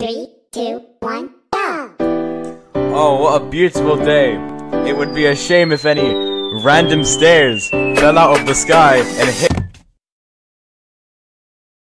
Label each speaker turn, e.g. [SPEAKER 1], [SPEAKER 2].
[SPEAKER 1] Three, two, one, go!
[SPEAKER 2] Oh, what a beautiful day. It would be a shame if any random stairs fell out of the sky and hit